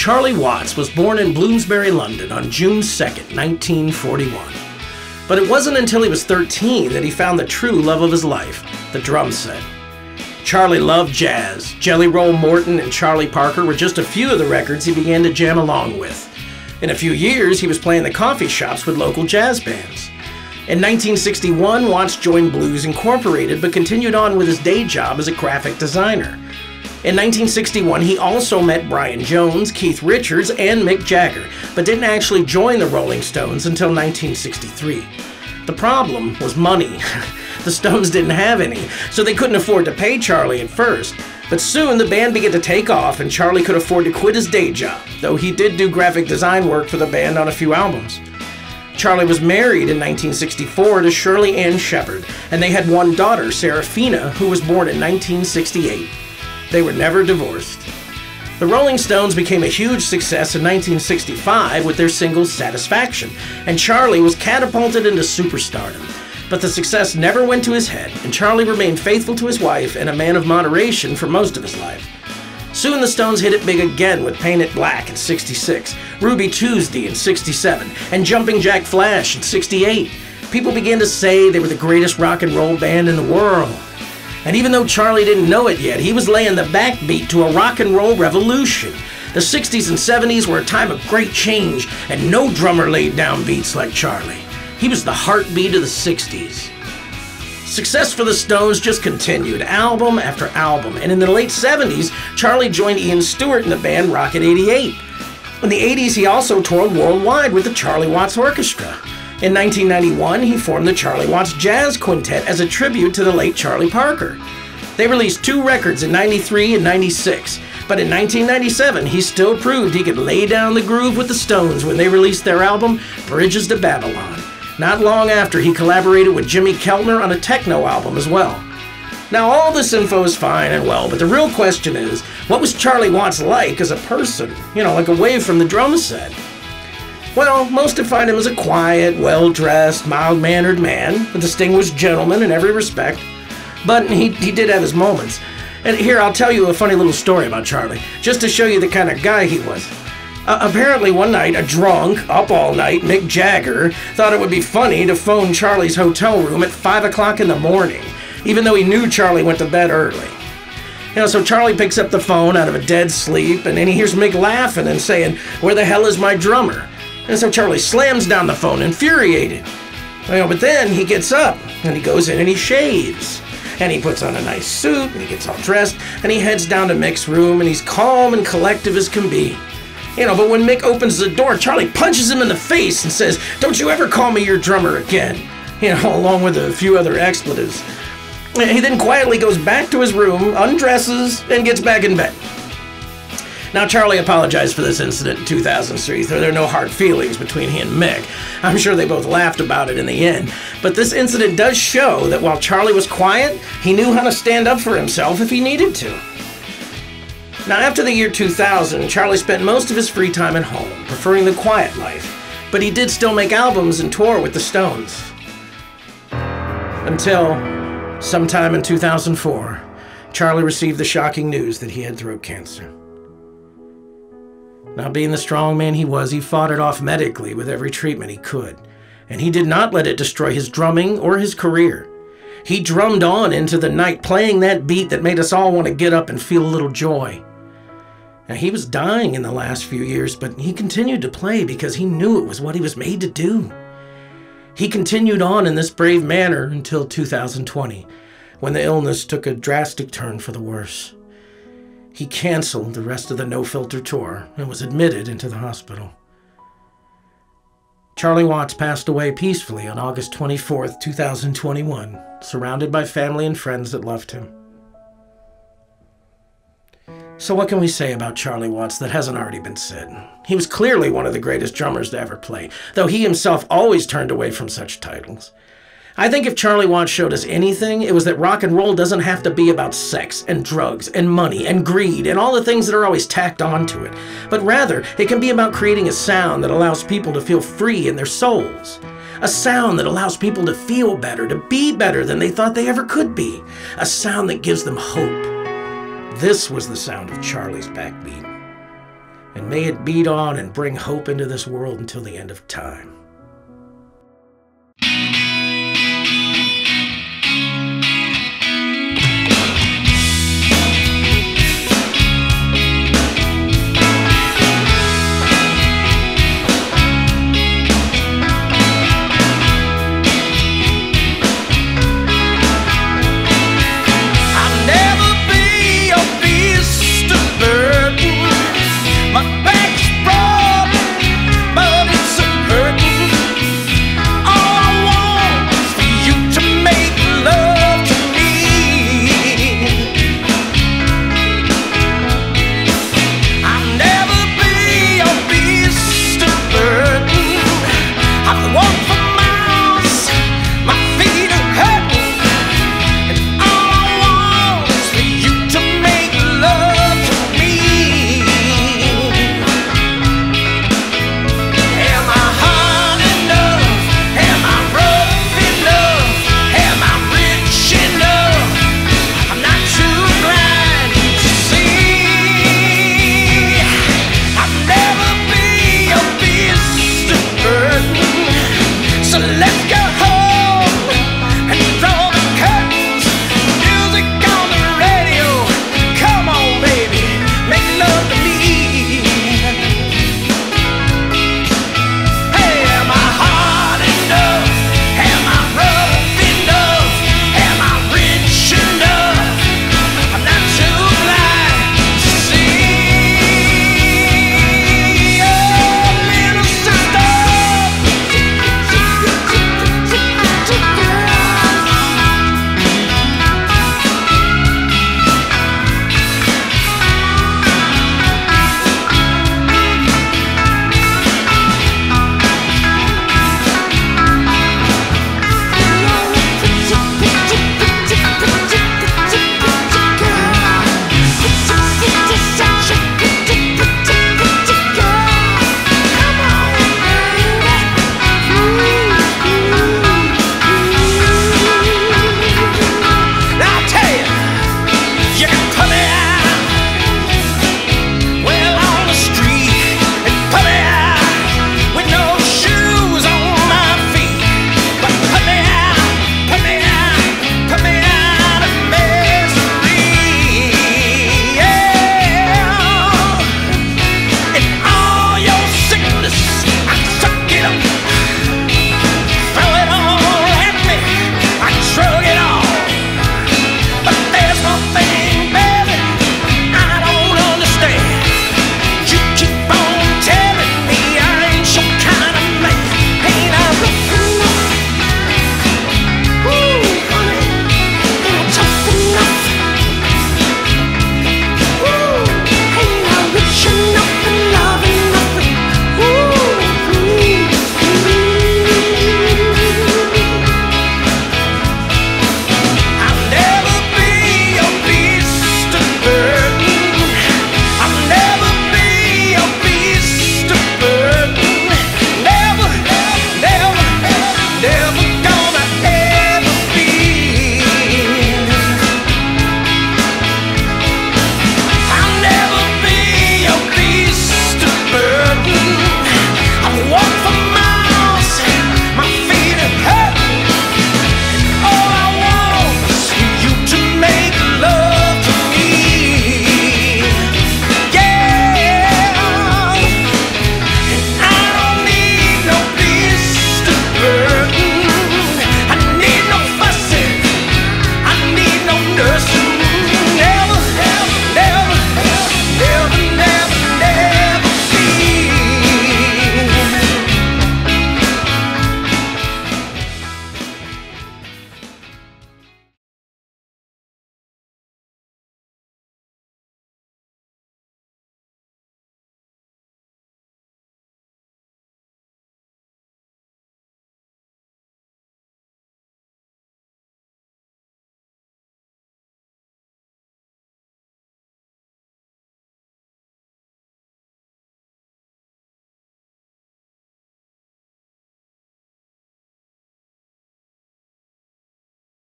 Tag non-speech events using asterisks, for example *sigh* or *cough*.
Charlie Watts was born in Bloomsbury, London on June 2, 1941. But it wasn't until he was 13 that he found the true love of his life, the drum set. Charlie loved jazz. Jelly Roll Morton and Charlie Parker were just a few of the records he began to jam along with. In a few years, he was playing the coffee shops with local jazz bands. In 1961, Watts joined Blues Incorporated but continued on with his day job as a graphic designer. In 1961, he also met Brian Jones, Keith Richards, and Mick Jagger, but didn't actually join the Rolling Stones until 1963. The problem was money. *laughs* the Stones didn't have any, so they couldn't afford to pay Charlie at first. But soon the band began to take off, and Charlie could afford to quit his day job, though he did do graphic design work for the band on a few albums. Charlie was married in 1964 to Shirley Ann Shepherd, and they had one daughter, Seraphina, who was born in 1968. They were never divorced. The Rolling Stones became a huge success in 1965 with their single Satisfaction, and Charlie was catapulted into superstardom. But the success never went to his head, and Charlie remained faithful to his wife and a man of moderation for most of his life. Soon the Stones hit it big again with Paint It Black in 66, Ruby Tuesday in 67, and Jumping Jack Flash in 68. People began to say they were the greatest rock and roll band in the world. And even though Charlie didn't know it yet, he was laying the backbeat to a rock and roll revolution. The 60s and 70s were a time of great change, and no drummer laid down beats like Charlie. He was the heartbeat of the 60s. Success for the Stones just continued, album after album, and in the late 70s, Charlie joined Ian Stewart in the band Rocket 88. In the 80s, he also toured worldwide with the Charlie Watts Orchestra. In 1991, he formed the Charlie Watts Jazz Quintet as a tribute to the late Charlie Parker. They released two records in 93 and 96, but in 1997, he still proved he could lay down the groove with the Stones when they released their album, Bridges to Babylon. Not long after, he collaborated with Jimmy Keltner on a techno album as well. Now, all this info is fine and well, but the real question is what was Charlie Watts like as a person? You know, like away from the drum set? Well, most define him as a quiet, well dressed, mild mannered man, a distinguished gentleman in every respect. But he, he did have his moments. And here, I'll tell you a funny little story about Charlie, just to show you the kind of guy he was. Uh, apparently, one night, a drunk, up all night Mick Jagger thought it would be funny to phone Charlie's hotel room at 5 o'clock in the morning, even though he knew Charlie went to bed early. You know, so Charlie picks up the phone out of a dead sleep, and then he hears Mick laughing and saying, Where the hell is my drummer? And so Charlie slams down the phone, infuriated. You know, but then he gets up and he goes in and he shaves. And he puts on a nice suit and he gets all dressed and he heads down to Mick's room and he's calm and collective as can be. You know, but when Mick opens the door, Charlie punches him in the face and says, Don't you ever call me your drummer again. *laughs* You know, along with a few other expletives. He then quietly goes back to his room, undresses, and gets back in bed. Now, Charlie apologized for this incident in 2003, so there are no hard feelings between he and Mick. I'm sure they both laughed about it in the end. But this incident does show that while Charlie was quiet, he knew how to stand up for himself if he needed to. Now, after the year 2000, Charlie spent most of his free time at home, preferring the quiet life. But he did still make albums and tour with the Stones. Until sometime in 2004, Charlie received the shocking news that he had throat cancer. Now, being the strong man he was, he fought it off medically with every treatment he could, and he did not let it destroy his drumming or his career. He drummed on into the night, playing that beat that made us all want to get up and feel a little joy. Now, he was dying in the last few years, but he continued to play because he knew it was what he was made to do. He continued on in this brave manner until 2020, when the illness took a drastic turn for the worse. He canceled the rest of the No Filter tour and was admitted into the hospital. Charlie Watts passed away peacefully on August 24, 2021, surrounded by family and friends that loved him. So, what can we say about Charlie Watts that hasn't already been said? He was clearly one of the greatest drummers to ever play, though he himself always turned away from such titles. I think if Charlie Watts showed us anything, it was that rock and roll doesn't have to be about sex and drugs and money and greed and all the things that are always tacked onto it, but rather it can be about creating a sound that allows people to feel free in their souls. A sound that allows people to feel better, to be better than they thought they ever could be. A sound that gives them hope. This was the sound of Charlie's backbeat. and may it beat on and bring hope into this world until the end of time.